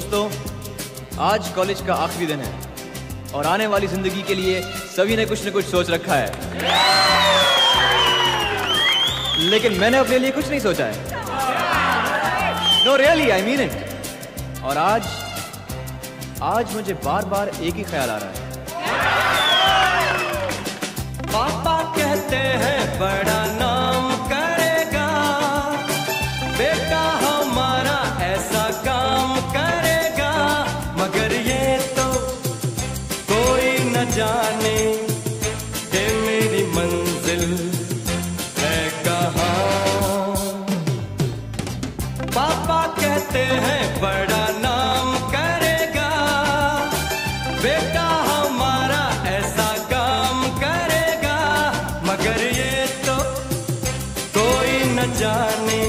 दोस्तों, आज कॉलेज का आखिरी दिन है और आने वाली ज़िंदगी के लिए सभी ने कुछ न कुछ सोच रखा है। लेकिन मैंने अपने लिए कुछ नहीं सोचा है। No really I mean it और आज आज मुझे बार बार एक ही ख्याल आ रहा है। मगर ये तो कोई न जाने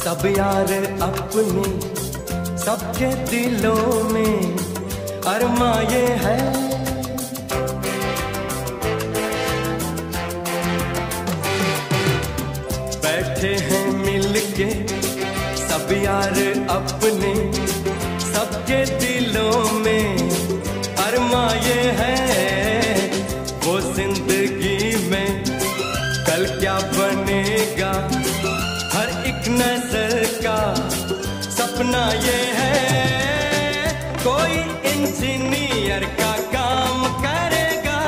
सब यार अपने, सबके दिलों में अरमा ये है। बैठे हैं मिलके सब यार अपने, सबके दिलों में अरमा ये है। सपना ये है, कोई इंजीनियर का काम करेगा।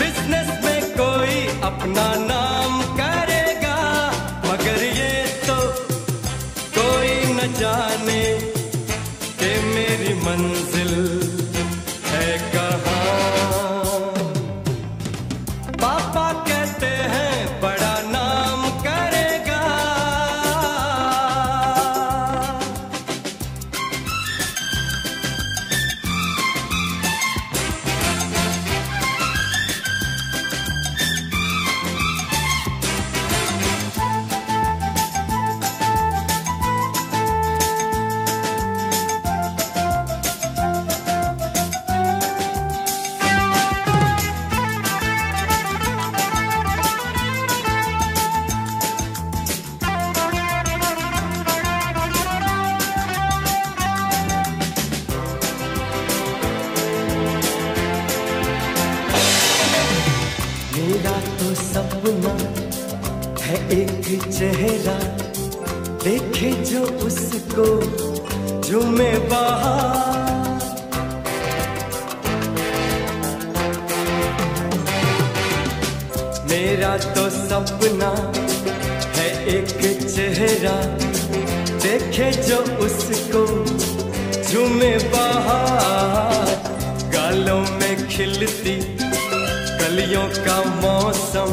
बिज़नेस में कोई अपना नाम करेगा, मगर ये तो कोई न जाने कि मेरी मंजिल तो सपना है एक चेहरा। देखे जो उसको झूमे बाहर मेरा तो सपना है एक चेहरा। देखे जो उसको झूमे बाहर गालों में खिलती कलियों का मौसम,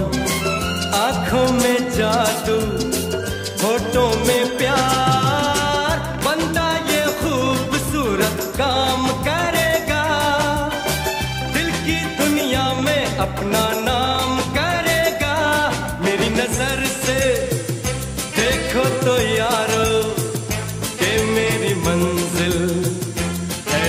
आँखों में जादू, होठों में प्यार बंदा ये खूबसूरत काम करेगा। दिल की दुनिया में अपना नाम करेगा। मेरी नज़र से देखो तो यारो कि मेरी मंजिल है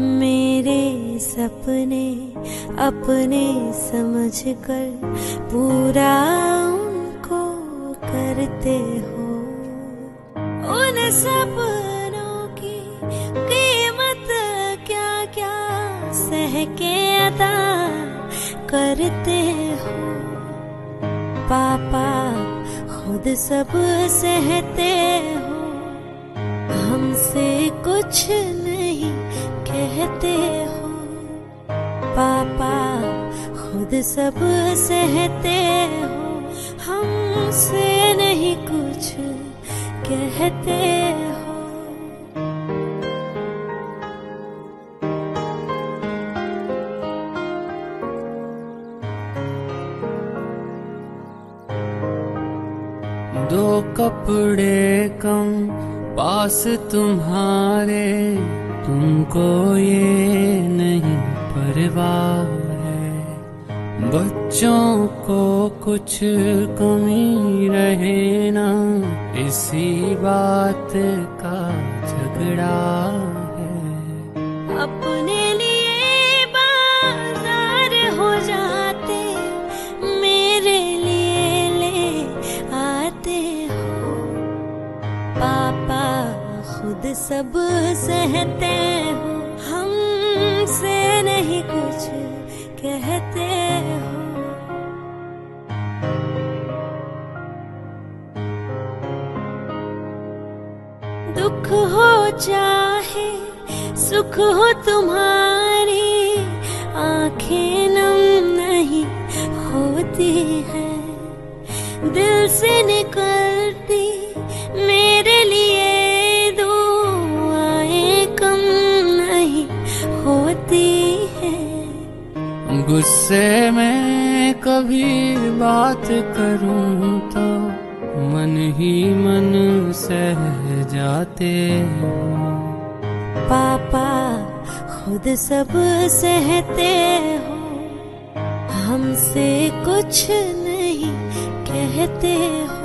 मेरे सपने अपने समझ कर पूरा उनको करते हो। उन सपनों की कीमत क्या क्या सह के अदा करते हो? पापा खुद सब सहते हो। हमसे कुछ नहीं कहते हो, पापा खुद सब सहते हो। हमसे नहीं कुछ कहते हो। दो कपड़े कम पास तुम्हारे। तुमको ये नहीं परवाह है। बच्चों को कुछ कमी रहे ना, इसी बात का झगड़ा है। अपने नहीं कुछ कहते हो। दुख हो चाहे सुख हो तुम्हारी गुस्से में कभी बात करूँ तो मन ही मन सह जाते पापा खुद सब सहते हो, हमसे कुछ नहीं कहते हो।